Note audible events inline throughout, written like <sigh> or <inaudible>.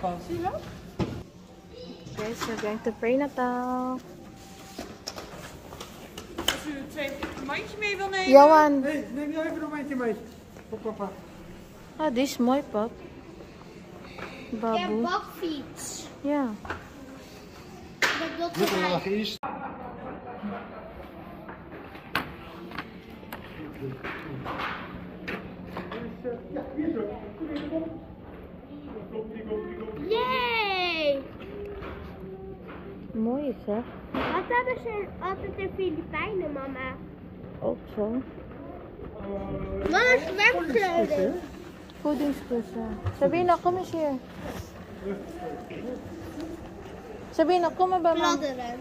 Papa. See that? Guys, we're going to pray Natal. Als u twee een mandje mee wil nemen. Johan. Nee, neem jij even een mandje mee. Voor papa. Ah, die is mooi, pap. Ja, Baboe. bakfiets. Ja. Dat wil ik laag is. Ja, hier zo. Kom hier, kom. Kom, is? Wat hebben ze altijd in Filipijnen, mama? Ook zo. Mama, zwemkleding. Voedingskussen. Sabina, kom eens hier. Sabina, kom maar bij. Bladderen.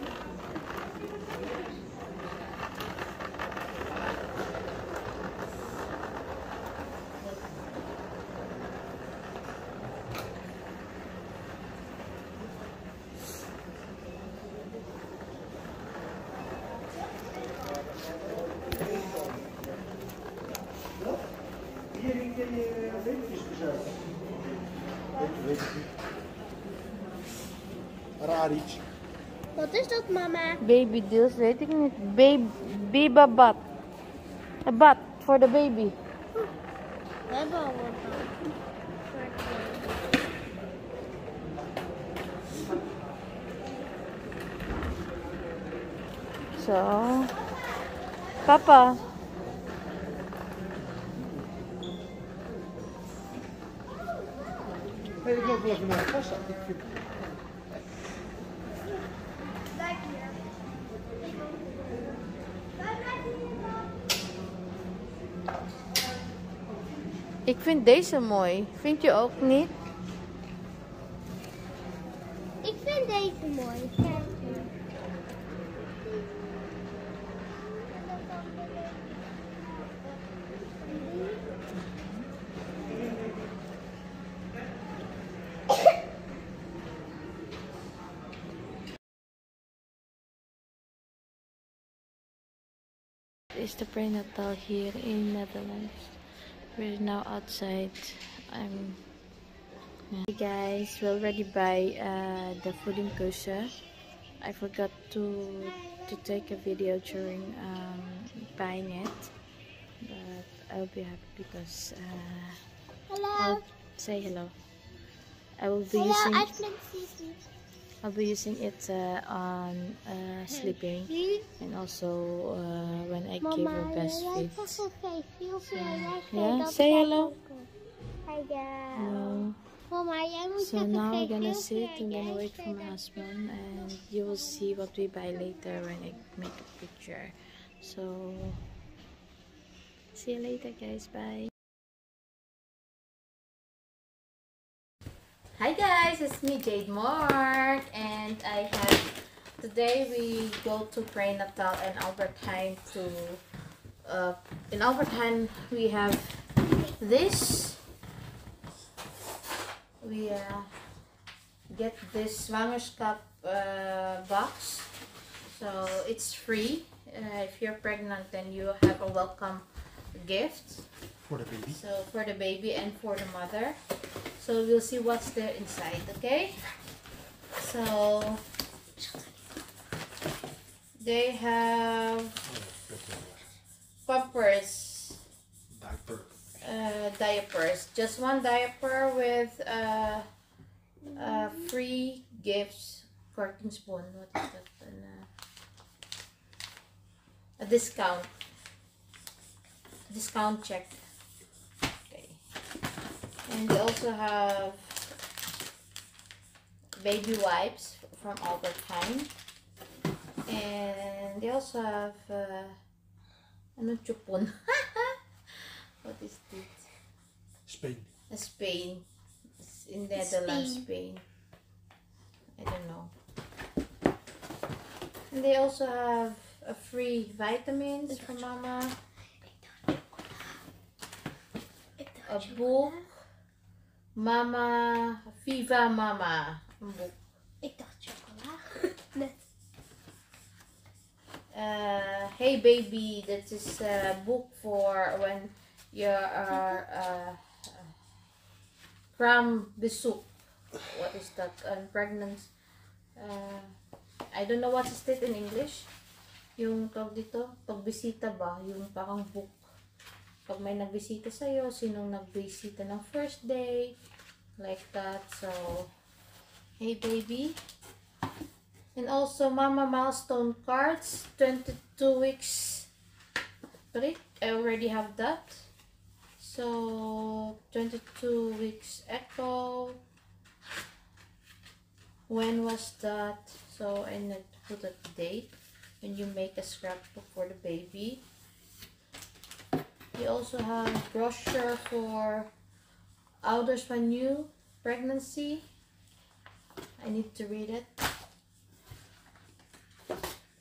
Wat is dat, mama? Baby deals, weet ik niet. Baby, biba bad. Een bad voor de baby. We hebben al wat. Zo. Papa. Nee, ik loop wel even naar de kassa. Ik vind- deze mooi. Vind je ook niet? Ik vind deze mooi. Kijk. is the prenatal here in Netherlands. We're now outside. I'm Hey guys, we already buy uh, the voedingskussen. I forgot to to take a video during um, buying it, but I'll be happy because uh, Hallo. I'll say hello. I will be Hallo, using uitvlucht Sisi. I'll be using it uh, on uh, sleeping and also uh, when I give her veel lijkt Ja, dat say hello. Mama, So now geven. gonna sit and then wait for my husband and you will see what we buy later when I make a picture. So see you later guys, bye. Guys, it's me Jade Mork and I have today we go to Prenatal and Albert Heijn to uh, in Albert Heijn we have this. We uh, get this zwangerschap uh, box. So it's free. Uh, if you're pregnant then you have a welcome gift. For the baby. so for the baby and for the mother so we'll see what's there inside okay so they have pampers Diaper. uh, diapers. Just one diaper with uh, uh, free gifts. Corking spoon. What is that? An, uh, a discount. Discount check. Okay. And they also have baby wipes from Albert Heijn. And they also have uh, ano chupon. <laughs> what is this? Spain. Uh, Spain. It's in Netherlands, Spain. I don't know. And they also have a free vitamins for Mama. A book. Mama. Viva Mama. Een boek. Ik dacht chocola. Net. Uh, hey baby, that is a book for when you are uh, cram bezoek. what is that? Um, pregnant. Uh, I don't know what's it in English. Yung tawag dito, pagbisita ba? Yung parang book. Pag may nagbisita sa'yo, sinong nagbisita ng first day. Like that. So, hey baby. And also, Mama Milestone cards. 22 weeks. But I already have that. So, 22 weeks echo. When was that? So, I need to put a date when you make a scrapbook for the baby. You also have brochure for Elders Menu pregnancy. I need to read it.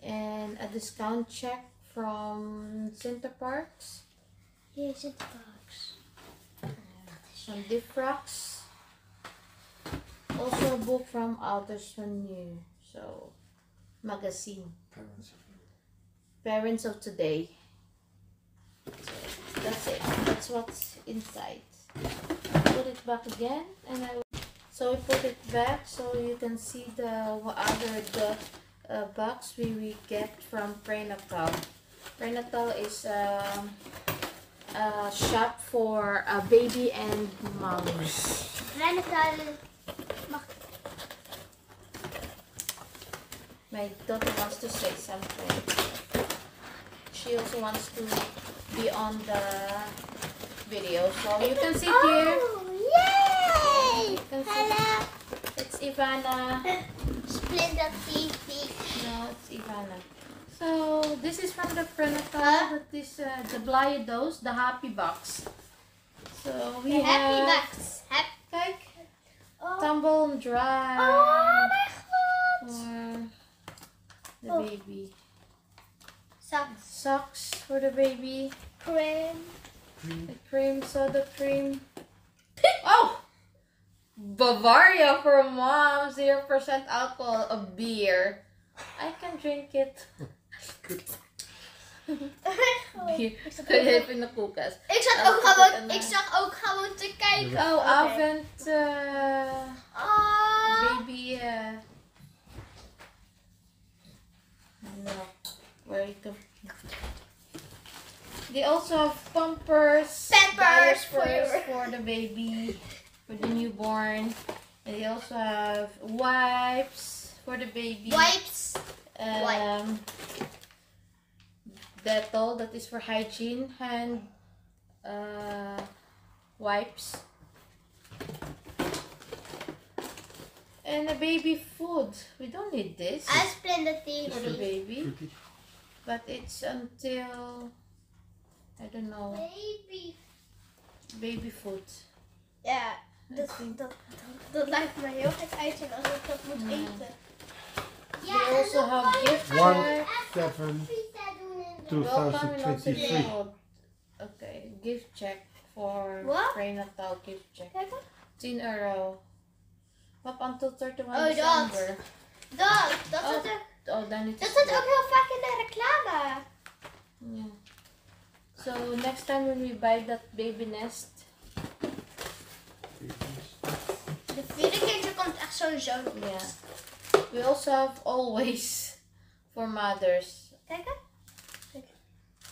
And a discount check from Center Parcs. Here's het box. Some diffracts. Also a book from Ouders van Nu. So, magazine. Parents. Parents of Today. That's it. That's what's inside. Put it back again and I so we put it back so you can see the other the uh, box we, we get from Prenatal. Prenatal is um, a shop for a baby and mommies. Renatal. Mag My daughter wants to say something. She also wants to be on the video. So you can sit here. Oh, yay! Can sit. Hello. It's Ivana. Splinter TV. No, it's Ivana. So this is from the prenatal. Huh? That is uh, the Blije Doos, the happy box. So we The happy have box. Happy. like Oh. tumble and dry oh my god. for the Oh. baby. Socks. Socks for the baby. Cream. The cream, soda cream. <laughs> Oh! Bavaria for mom, 0% alcohol, a beer. I can drink it. <laughs> Beer. Kaya pinakukas. Ik zat ook dat gewoon, een, ik zag ook gewoon te kijken. Oh, Oké. Avent uh, Oh. baby. Uh, no, where you go? They also have pumpers, Pampers for your- <laughs> for the baby, for the newborn. And they also have wipes for the baby. Wipes. Um, Dettol, that is for hygiene, hand uh, wipes. And a baby food. We don't need this I'll explain the Splinter for the TV. baby, but it's until I don't know Baby. baby food. Ja, dat, dat, dat, dat lijkt me heel gek uitzien als ik dat moet Ja. eten. They also have gift One, check. seven, Welcome and also 2023. food. Okay, gift check for prenatal gift check. Kijk eens. 10 euro. Up until 31 Oh, dat. December. Dat, dat, Oh. staat er, Oh, dan dat staat ook heel vaak in de reclame. Yeah. So next time when we buy that baby nest, De vierde keer komt echt sowieso yeah. iets. We also have always for mothers Kijk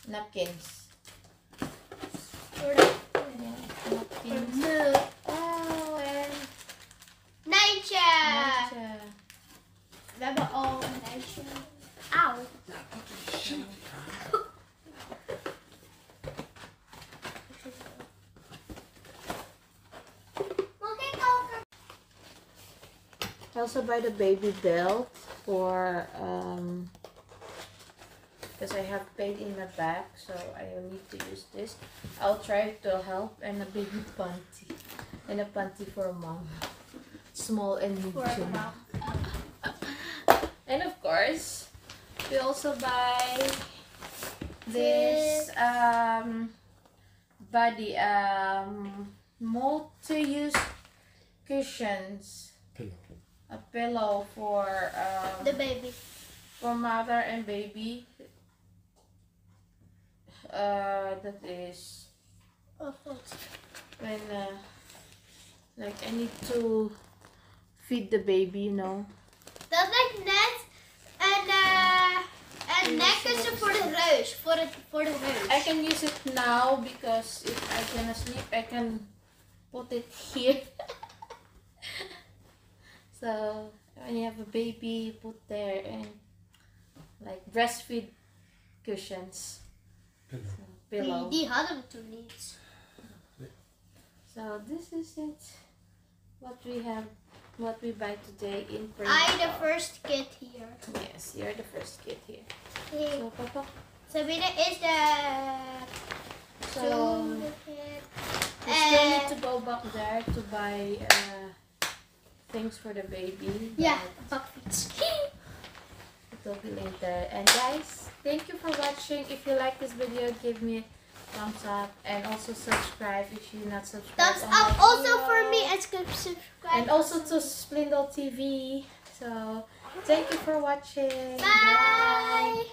napkins. Voor de, napkins. de. Oh, Nijntje. Nijntje. We hebben al een lijstje. Auw. Mag ik ook een- I also buy the baby belt for um because I have pain in my back, so I need to use this. I'll try to help and a baby <laughs> panty and a panty for a mom, small and medium. Mama. And of course, we also buy this um body um multi-use cushions. Pillow. A pillow for um De baby. for mother and baby. Uh, that is Oh when uh, like I need to feed the baby, you know. Een nekkussen voor de reus. Voor, het, voor de I can use it now because if I gonna sleep, I can put it here. <laughs> so when you have a baby, put there and like breastfeed cushions, so, Die, pillow. die hadden we toen niet. So this is it. What we have, what we buy today in I Prague. the first kid here. Yes, you're the first kid here. Hey. So Papa, Sabine is the so kid. we still need Eh, to go back there to buy uh, things for the baby. Yeah. It will be later. And guys, thank you for watching. If you like this video, give me a thumbs up and also subscribe if you're not subscribed. Thumbs up also for me and subscribe. And also to Splindle TV. So, thank you for watching. Bye.